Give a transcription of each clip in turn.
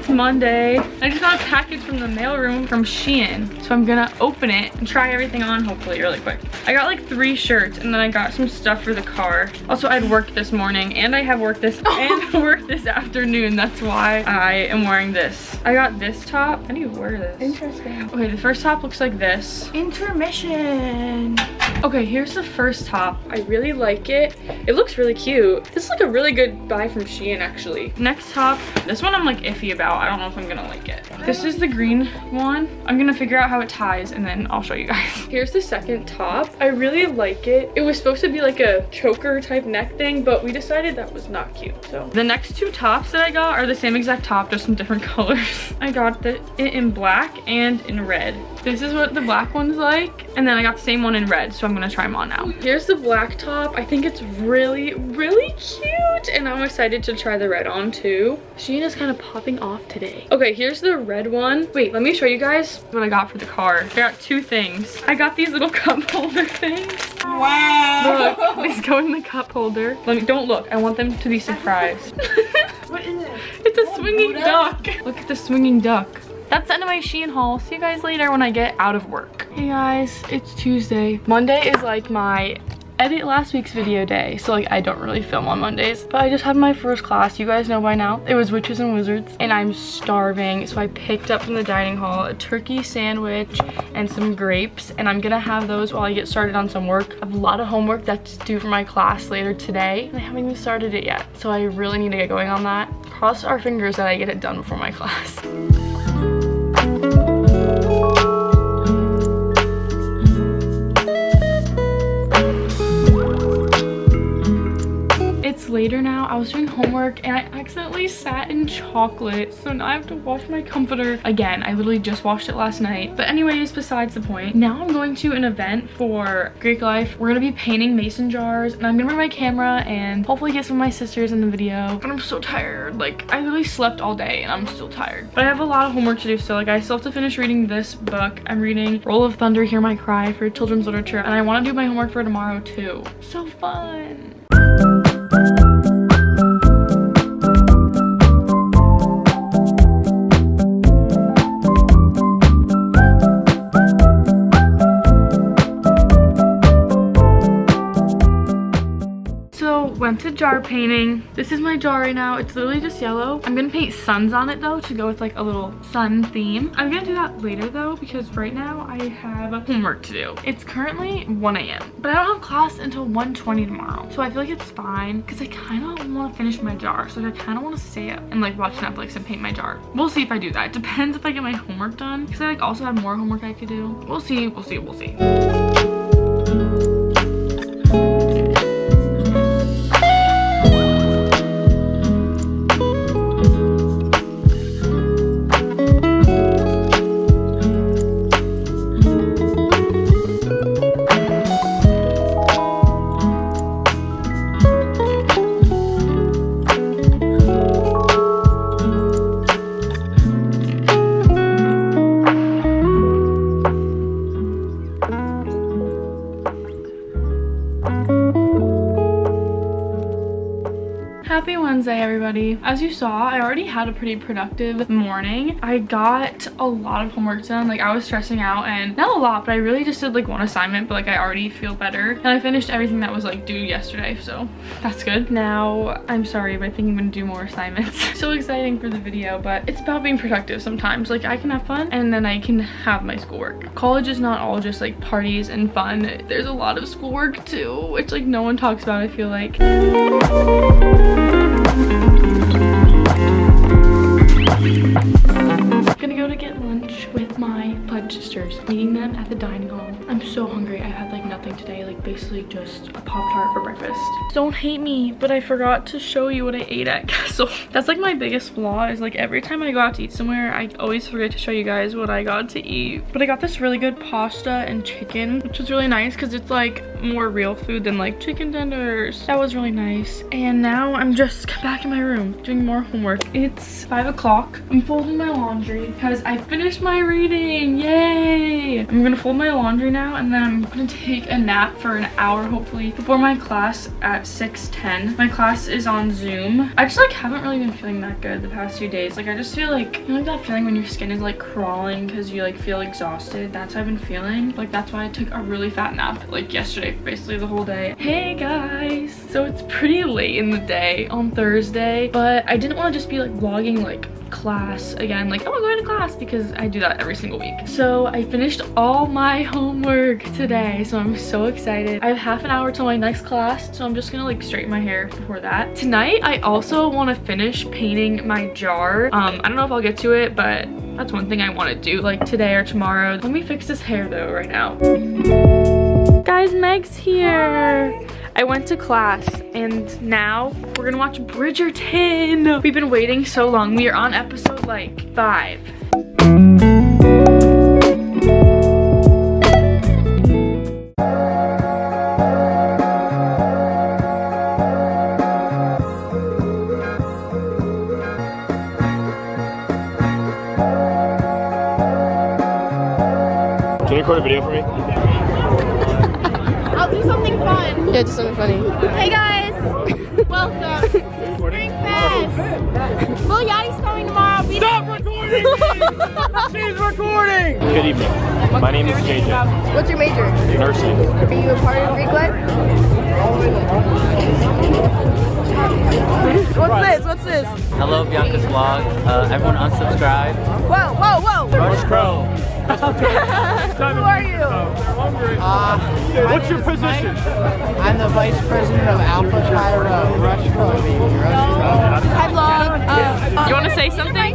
it's Monday. I just got a package from the mailroom from Shein. So I'm gonna open it and try everything on hopefully really quick. I got like three shirts and then I got some stuff for the car. Also, I had work this morning and I have work this and work this afternoon. That's why I am wearing this. I got this top. How do you wear this? Interesting. Okay, the first top looks like this. Intermission. Okay, here's the first top. I really like it. It looks really cute. This is like a really good buy from Shein actually. Next top, this one I'm like iffy about. I don't know if I'm gonna like it. This is the green one. I'm gonna figure out how it ties and then I'll show you guys. Here's the second top. I really like it. It was supposed to be like a choker type neck thing, but we decided that was not cute. So the next two tops that I got are the same exact top, just in different colors. I got the, it in black and in red. This is what the black one's like. And then I got the same one in red, so I'm gonna try them on now. Here's the black top. I think it's really, really cute. And I'm excited to try the red on too. Shein is kind of popping off today. Okay, here's the red one. Wait, let me show you guys what I got for the car. I got two things. I got these little cup holder things. Wow. Look, these go in the cup holder. Let me, don't look. I want them to be surprised. what is it? it's a swinging Buddha? duck. Look at the swinging duck. That's the end of my Shein haul. See you guys later when I get out of work. Hey guys, it's Tuesday. Monday is like my edit last week's video day. So like I don't really film on Mondays. But I just had my first class. You guys know by now. It was Witches and Wizards. And I'm starving. So I picked up from the dining hall a turkey sandwich and some grapes. And I'm gonna have those while I get started on some work. I have a lot of homework that's due for my class later today. And I haven't even started it yet. So I really need to get going on that. Cross our fingers that I get it done before my class. Later now. I was doing homework and I accidentally sat in chocolate. So now I have to wash my comforter again. I literally just washed it last night. But anyways, besides the point. Now I'm going to an event for Greek Life. We're gonna be painting mason jars and I'm gonna bring my camera and hopefully get some of my sisters in the video. But I'm so tired. Like I literally slept all day and I'm still tired. But I have a lot of homework to do So Like I still have to finish reading this book. I'm reading Roll of Thunder, Hear My Cry for children's literature. And I wanna do my homework for tomorrow too. So fun. Jar painting. This is my jar right now. It's literally just yellow. I'm gonna paint suns on it though to go with like a little sun theme. I'm gonna do that later though because right now I have homework to do. It's currently 1 a.m. but I don't have class until 1.20 tomorrow. So I feel like it's fine because I kind of want to finish my jar. So I kind of want to stay up and like watch Netflix and paint my jar. We'll see if I do that. It depends if I get my homework done because I like also have more homework I could do. We'll see, we'll see, we'll see. Everybody. As you saw, I already had a pretty productive morning. I got a lot of homework done. Like, I was stressing out and not a lot, but I really just did like one assignment, but like I already feel better. And I finished everything that was like due yesterday, so that's good. Now, I'm sorry, but I think I'm gonna do more assignments. so exciting for the video, but it's about being productive sometimes. Like, I can have fun and then I can have my schoolwork. College is not all just like parties and fun. There's a lot of schoolwork too, which like no one talks about, I feel like. Sisters, meeting them at the dining hall. I'm so hungry. I had like nothing today, like basically just a Pop-Tart for breakfast. Don't hate me, but I forgot to show you what I ate at Castle. That's like my biggest flaw is like every time I go out to eat somewhere, I always forget to show you guys what I got to eat. But I got this really good pasta and chicken, which was really nice because it's like more real food than like chicken tenders. That was really nice. And now I'm just back in my room doing more homework. It's five o'clock. I'm folding my laundry because I finished my reading. Yay! I'm gonna fold my laundry now and then I'm gonna take a nap for an hour hopefully before my class at 6.10. My class is on Zoom. I just like haven't really been feeling that good the past few days. Like I just feel like, you know like that feeling when your skin is like crawling because you like feel exhausted? That's how I've been feeling. Like that's why I took a really fat nap like yesterday, basically the whole day. Hey guys! So it's pretty late in the day on Thursday, but I didn't want to just be like vlogging like class again. Like oh i'm going to class because i do that every single week. So i finished all my homework today so i'm so excited. I have half an hour till my next class so i'm just gonna like straighten my hair before that. Tonight i also want to finish painting my jar. Um i don't know if i'll get to it but that's one thing i want to do like today or tomorrow. Let me fix this hair though right now. Guys meg's here I went to class and now we're gonna watch Bridgerton. We've been waiting so long. We are on episode like five. Yeah, do something funny. Hey guys, welcome. Spring Fest. Lil Yachty's coming tomorrow. Be Stop recording! She's recording! Good evening. My name is JJ. What's your major? Nursing. Are you a part of Greek life? What's this? What's this? Hello, Bianca's vlog. Uh, everyone unsubscribe. Whoa, whoa, whoa! Rush Crow. Who are you? What's your position? I'm the vice president of Alpha Chi Rho. Rush Crow, baby. Hi vlog. Uh, You wanna say something?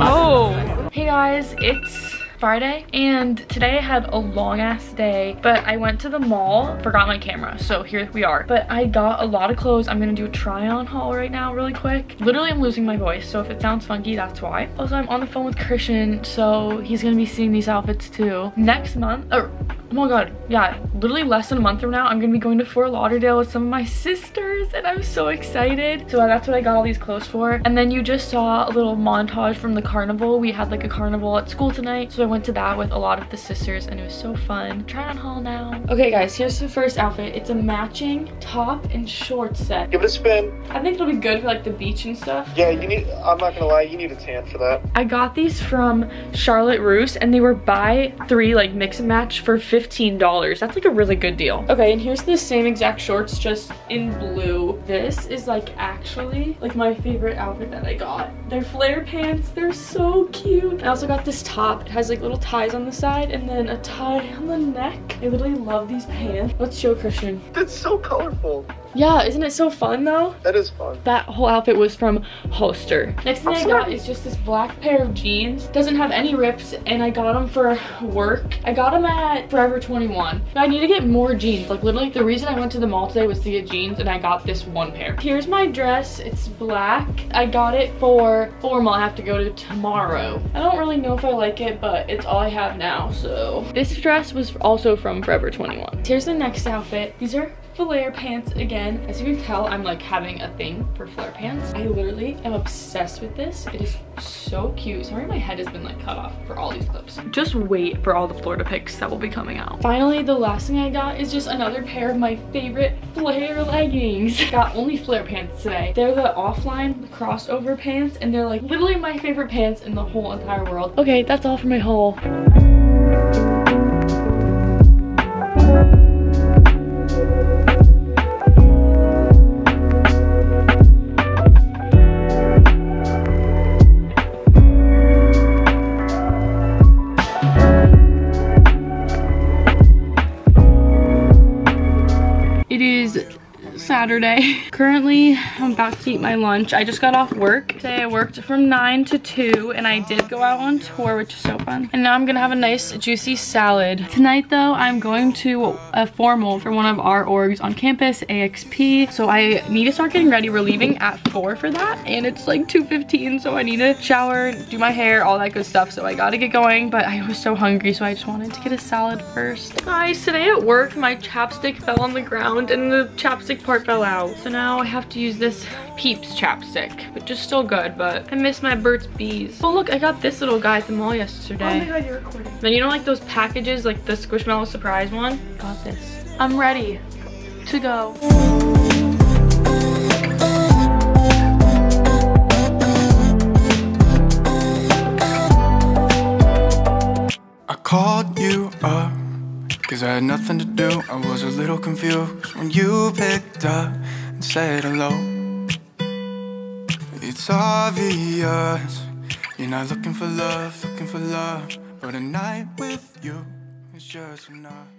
Oh. Hey guys, it's Friday and today I had a long ass day but I went to the mall forgot my camera so here we are. But I got a lot of clothes. I'm gonna do a try on haul right now really quick. Literally I'm losing my voice so if it sounds funky that's why. Also I'm on the phone with Christian so he's gonna be seeing these outfits too. Next month or Oh my god, yeah, literally less than a month from now, I'm gonna be going to Fort Lauderdale with some of my sisters and I'm so excited. So that's what I got all these clothes for. And then you just saw a little montage from the carnival. We had like a carnival at school tonight. So I went to that with a lot of the sisters and it was so fun. Try on haul now. Okay guys, here's the first outfit. It's a matching top and shorts set. Give it a spin. I think it'll be good for like the beach and stuff. Yeah, you need. I'm not gonna lie, you need a tan for that. I got these from Charlotte Russe and they were buy three like mix and match for $15. That's like a really good deal. Okay, and here's the same exact shorts just in blue. This is like actually like my favorite outfit that I got. They're flare pants. They're so cute. I also got this top. It has like little ties on the side and then a tie on the neck. I literally love these pants. Let's show Christian. That's so colorful. Yeah, isn't it so fun though? That is fun. That whole outfit was from Hollister. Next thing I got is just this black pair of jeans. Doesn't have any rips and I got them for work. I got them at Forever 21. But I need to get more jeans. Like literally the reason I went to the mall today was to get jeans and I got this one pair. Here's my dress. It's black. I got it for formal I have to go to tomorrow. I don't really know if I like it, but it's all I have now, so. This dress was also from Forever 21. Here's the next outfit. These are flare pants again. As you can tell, I'm like having a thing for flare pants. I literally am obsessed with this. It is so cute. Sorry my head has been like cut off for all these clips. Just wait for all the Florida pics that will be coming out. Finally, the last thing I got is just another pair of my favorite flare leggings. got only flare pants today. They're the offline crossover pants and they're like literally my favorite pants in the whole entire world. Okay, that's all for my haul. It is Saturday. Currently, I'm about to eat my lunch. I just got off work. Today I worked from 9 to 2 and I did go out on tour, which is so fun. And now I'm gonna have a nice juicy salad. Tonight though, I'm going to a formal for one of our orgs on campus, AXP. So I need to start getting ready. We're leaving at 4 for that and it's like 2.15 so I need to shower, do my hair, all that good stuff. So I gotta get going, but I was so hungry so I just wanted to get a salad first. Guys, today at work, my chapstick fell on the ground and the chapstick part fell out. So now I have to use this Peeps chapstick, which is still good, but I miss my Burt's Bees. Oh look, I got this little guy at the mall yesterday. Oh my god, you're recording. Then you know like those packages, like the Squishmallow surprise one? Got this. I'm ready to go. I called you up Cause I had nothing to do. I was a little confused When you picked up and said hello. It's obvious You're not looking for love, looking for love. But a night with you is just enough